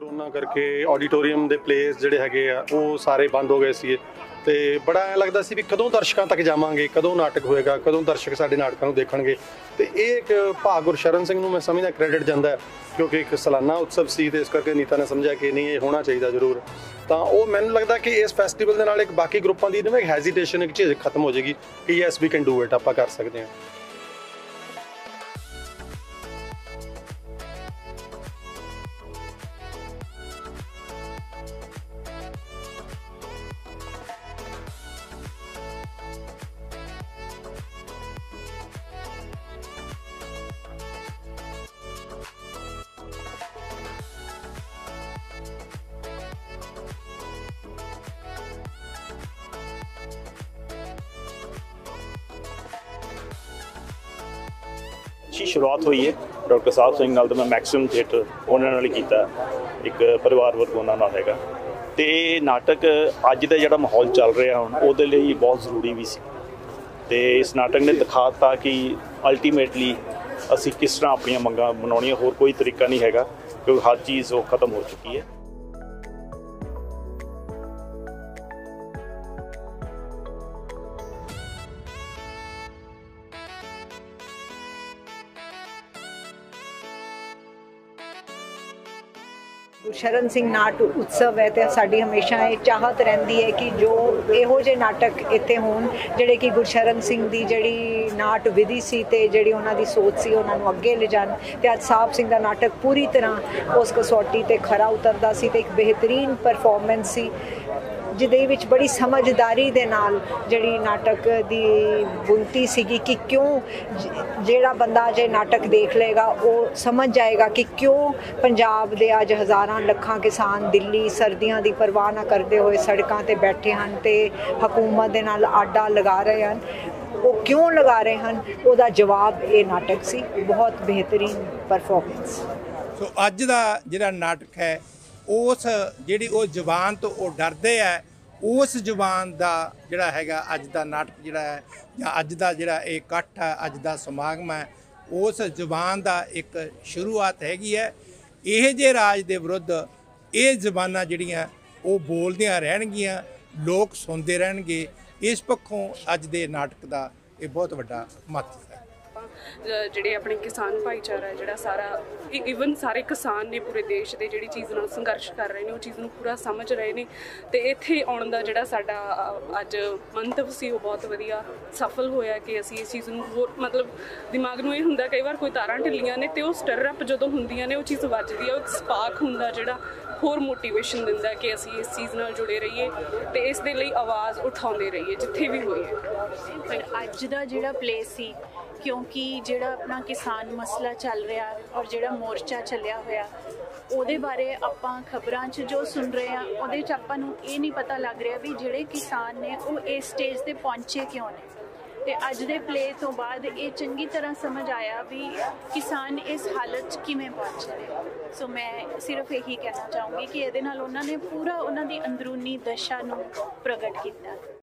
Corona ਕਰਕੇ auditorium ਦੇ place ਜਿਹੜੇ ਹੈਗੇ ਆ, ਉਹ ਸਾਰੇ ਬੰਦ ਹੋ ਗਏ ਸੀ ਤੇ ਬੜਾ ਐਂ ਲੱਗਦਾ ਸੀ ਵੀ ਕਦੋਂ ਦਰਸ਼ਕਾਂ ਤੱਕ ਜਾਵਾਂਗੇ, ਕਦੋਂ ਨਾਟਕ ਹੋਏਗਾ, ਕਦੋਂ ਦਰਸ਼ਕ ਸਾਡੇ ਨਾਟਕਾਂ ਨੂੰ ਦੇਖਣਗੇ। ਤੇ ਇਹ ਇੱਕ ਭਾਗ ਗੁਰਸ਼ਰਨ ਸਿੰਘ ਨੂੰ ਮੈਂ ਸਮਝਦਾ ਕ੍ਰੈਡਿਟ ਜਾਂਦਾ ਕਿਉਂਕਿ ਇੱਕ ਸਾਲਾਨਾ ਉਤਸਵ ਸੀ ਤੇ ਇਸ ਕਰਕੇ ਨੀਤਾ ਨੇ ਸਮਝਿਆ ਕਿ ਨਹੀਂ, ਇਹ ਹੋਣਾ ਚਾਹੀਦਾ ਜ਼ਰੂਰ। ਤਾਂ ਉਹ ਮੈਨੂੰ ਲੱਗਦਾ ਕਿ ਇਸ ਫੈਸਟੀਵਲ ਦੇ ਨਾਲ ਇੱਕ ਬਾਕੀ ਗਰੁੱਪਾਂ ਦੀ ਨਾ ਇੱਕ ਹੈਜ਼ਿਟੇਸ਼ਨ ਇੱਕ ਚੀਜ਼ ਖਤਮ ਹੋ ਜਾਏਗੀ ਕਿ yes we can do it ਆਪਾਂ ਕਰ ਸਕਦੇ ਹਾਂ। ਅੱਛੀ ਸ਼ੁਰੂਆਤ ਹੋਈ ਹੈ। ਡਾਕਟਰ ਸਾਹਿਬ ਸਿੰਘ ਨਾਲ ਤਾਂ ਮੈਂ ਮੈਕਸਿਮਮ ਥੀਏਟਰ ਉਹਨਾਂ ਨਾਲ ਹੀ ਕੀਤਾ। ਇੱਕ ਪਰਿਵਾਰ ਵਰਗ ਉਹਨਾਂ ਨਾਲ ਹੈਗਾ। ਤੇ ਇਹ ਨਾਟਕ ਅੱਜ ਦਾ ਜਿਹੜਾ ਮਾਹੌਲ ਚੱਲ ਰਿਹਾ ਹੁਣ, ਉਹਦੇ ਲਈ ਬਹੁਤ ਜ਼ਰੂਰੀ ਵੀ ਸੀ। ਤੇ ਇਸ ਨਾਟਕ ਨੇ ਦਿਖਾਤਾ ਕਿ ਅਲਟੀਮੇਟਲੀ ਅਸੀਂ ਕਿਸ ਤਰ੍ਹਾਂ ਆਪਣੀਆਂ ਮੰਗਾਂ ਮਨਾਉਣੀਆਂ, ਹੋਰ ਕੋਈ ਤਰੀਕਾ ਨਹੀਂ ਹੈਗਾ, ਕਿਉਂਕਿ ਹਰ ਚੀਜ਼ ਉਹ ਖਤਮ ਹੋ ਚੁੱਕੀ ਹੈ। ਗੁਰਸ਼ਰਨ ਸਿੰਘ ਨਾਟ ਉਤਸਵ ਹੈ ਤੇ ਸਾਡੀ ਹਮੇਸ਼ਾ ਇਹ ਚਾਹਤ ਰਹਿੰਦੀ ਹੈ ਕਿ ਜੋ ਇਹੋ ਜਿਹੇ ਨਾਟਕ ਇੱਥੇ ਹੋਣ, ਜਿਹੜੇ ਕਿ ਗੁਰਸ਼ਰਨ ਸਿੰਘ ਦੀ ਜਿਹੜੀ ਨਾਟ ਵਿਧੀ ਸੀ ਤੇ ਜਿਹੜੀ ਉਹਨਾਂ ਦੀ ਸੋਚ ਸੀ, ਉਹਨਾਂ ਨੂੰ ਅੱਗੇ ਲਿਜਾਣ ਤੇ ਅੱਜ ਸਾਹਿਬ ਸਿੰਘ ਦਾ ਨਾਟਕ ਪੂਰੀ ਤਰ੍ਹਾਂ ਉਸ ਕਸੌਟੀ ਤੇ ਖਰਾ ਉਤਰਦਾ ਸੀ ਤੇ ਇੱਕ ਬਿਹਤਰੀਨ ਪਰਫਾਰਮੈਂਸ ਸੀ। ਜਿਹਦੇ ਵਿੱਚ ਬੜੀ ਸਮਝਦਾਰੀ ਦੇ ਨਾਲ ਜਿਹੜੀ ਨਾਟਕ ਦੀ ਬੁਣਤੀ ਸੀਗੀ ਕਿ ਕਿਉਂ ਜਿਹੜਾ ਬੰਦਾ ਜੇ ਨਾਟਕ ਦੇਖ ਲਏਗਾ, ਉਹ ਸਮਝ ਜਾਏਗਾ ਕਿ ਕਿਉਂ ਪੰਜਾਬ ਦੇ ਅੱਜ ਹਜ਼ਾਰਾਂ ਲੱਖਾਂ ਕਿਸਾਨ ਦਿੱਲੀ ਸਰਦੀਆਂ ਦੀ ਪਰਵਾਹ ਨਾ ਕਰਦੇ ਹੋਏ ਸੜਕਾਂ ਤੇ ਬੈਠੇ ਹਨ ਤੇ ਹਕੂਮਤ ਦੇ ਨਾਲ ਆਡਾ ਲਗਾ ਰਹੇ ਹਨ। ਉਹ ਕਿਉਂ ਲਗਾ ਰਹੇ ਹਨ? ਉਹਦਾ ਜਵਾਬ ਇਹ ਨਾਟਕ ਸੀ। ਬਹੁਤ ਬਿਹਤਰੀਨ ਪਰਫਾਰਮੈਂਸ ਸੋ ਅੱਜ ਦਾ ਜਿਹੜਾ ਨਾਟਕ ਹੈ ਉਸ ਜਿਹੜੀ ਉਹ ਜ਼ੁਬਾਨ ਤੋਂ ਉਹ ਡਰਦੇ ਆ, ਉਸ ਜ਼ੁਬਾਨ ਦਾ ਜਿਹੜਾ ਹੈਗਾ ਅੱਜ ਦਾ ਨਾਟਕ ਜਿਹੜਾ ਹੈ, ਜਾਂ ਅੱਜ ਦਾ ਜਿਹੜਾ ਇਹ ਇਕੱਠ ਹੈ, ਅੱਜ ਦਾ ਸਮਾਗਮ ਹੈ, ਉਸ ਜ਼ੁਬਾਨ ਦਾ ਇੱਕ ਸ਼ੁਰੂਆਤ ਹੈਗੀ ਹੈ। ਇਹ ਜੇ ਰਾਜ ਦੇ ਵਿਰੁੱਧ ਇਹ ਜ਼ਬਾਨਾਂ ਜਿਹੜੀਆਂ ਉਹ ਬੋਲਦੀਆਂ ਰਹਿਣਗੀਆਂ, ਲੋਕ ਸੁਣਦੇ ਰਹਿਣਗੇ, ਇਸ ਪੱਖੋਂ ਅੱਜ ਦੇ ਨਾਟਕ ਦਾ ਇਹ ਬਹੁਤ ਵੱਡਾ ਮਹੱਤਵ ਜਿਹੜੇ ਆਪਣੇ ਕਿਸਾਨ ਭਾਈਚਾਰਾ ਜਿਹੜਾ ਸਾਰਾ ਇਵਨ ਸਾਰੇ ਕਿਸਾਨ ਨੇ ਪੂਰੇ ਦੇਸ਼ ਦੇ ਜਿਹੜੀ ਚੀਜ਼ ਨਾਲ ਸੰਘਰਸ਼ ਕਰ ਰਹੇ ਨੇ, ਉਹ ਚੀਜ਼ ਨੂੰ ਪੂਰਾ ਸਮਝ ਰਹੇ ਨੇ ਤੇ ਇੱਥੇ ਆਉਣ ਦਾ ਜਿਹੜਾ ਸਾਡਾ ਅੱਜ ਮੰਤਵ ਸੀ, ਉਹ ਬਹੁਤ ਵਧੀਆ ਸਫਲ ਹੋਇਆ ਕਿ ਅਸੀਂ ਇਸ ਚੀਜ਼ ਨੂੰ ਹੋਰ ਮਤਲਬ ਦਿਮਾਗ ਨੂੰ ਇਹ ਹੁੰਦਾ ਕਈ ਵਾਰ ਕੋਈ ਤਾਰਾਂ ਢਿੱਲੀਆਂ ਨੇ ਤੇ ਉਹ ਸਟਰ ਅਪ ਜਦੋਂ ਹੁੰਦੀਆਂ ਨੇ, ਉਹ ਚੀਜ਼ ਵੱਜਦੀ ਹੈ ਉਹ ਇੱਕ ਸਪਾਰਕ ਹੁੰਦਾ ਜਿਹੜਾ ਹੋਰ ਮੋਟੀਵੇਸ਼ਨ ਦਿੰਦਾ ਕਿ ਅਸੀਂ ਇਸ ਚੀਜ਼ ਨਾਲ ਜੁੜੇ ਰਹੀਏ ਤੇ ਇਸ ਦੇ ਲਈ ਆਵਾਜ਼ ਉਠਾਉਂਦੇ ਰਹੀਏ, ਜਿੱਥੇ ਵੀ ਹੋਈਏ। ਪਰ ਅੱਜ ਦਾ ਜਿਹੜਾ ਪਲੇਸ ਸੀ, ਕਿਉਂਕਿ ਜਿਹੜਾ ਆਪਣਾ ਕਿਸਾਨ ਮਸਲਾ ਚੱਲ ਰਿਹਾ ਔਰ ਜਿਹੜਾ ਮੋਰਚਾ ਚੱਲਿਆ ਹੋਇਆ, ਉਹਦੇ ਬਾਰੇ ਆਪਾਂ ਖਬਰਾਂ 'ਚ ਜੋ ਸੁਣ ਰਹੇ ਆ ਉਹਦੇ 'ਚ ਆਪਾਂ ਨੂੰ ਇਹ ਨਹੀਂ ਪਤਾ ਲੱਗ ਰਿਹਾ ਵੀ ਜਿਹੜੇ ਕਿਸਾਨ ਨੇ ਉਹ ਇਸ ਸਟੇਜ ਤੇ ਪਹੁੰਚੇ ਕਿਉਂ ਨੇ। ਤੇ ਅੱਜ ਦੇ ਪਲੇ ਤੋਂ ਬਾਅਦ ਇਹ ਚੰਗੀ ਤਰ੍ਹਾਂ ਸਮਝ ਆਇਆ ਵੀ ਕਿਸਾਨ ਇਸ ਹਾਲਤ 'ਚ ਕਿਵੇਂ ਪਹੁੰਚੇ ਰਹੇ ਸੋ ਮੈਂ ਸਿਰਫ ਇਹੀ ਕਹਿਣਾ ਚਾਹੂੰਗੀ ਕਿ ਇਹਦੇ ਨਾਲ ਉਹਨਾਂ ਨੇ ਪੂਰਾ ਉਹਨਾਂ ਦੀ ਅੰਦਰੂਨੀ ਦਸ਼ਾ ਨੂੰ ਪ੍ਰਗਟ ਕੀਤਾ।